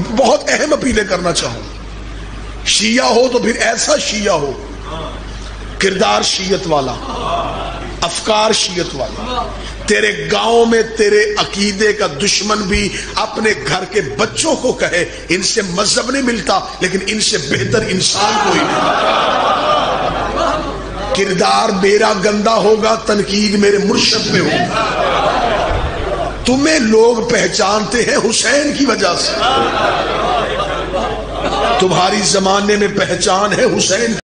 बहुत अहम अपीलें करना चाहूँ। शिया हो तो फिर ऐसा शिया हो। किरदार शीयत वाला, अफकार शीयत वाला। तेरे गाँव में तेरे अकीदे का दुश्मन भी अपने घर के बच्चों को कहे, इनसे मज़हब नहीं मिलता, लेकिन इनसे बेहतर इंसान कोई नहीं। किरदार मेरा गंदा होगा, तनकीद मेरे मुर्शद में होगा। तुम्हें लोग पहचानते हैं हुसैन की वजह से। तुम्हारी जमाने में पहचान है हुसैन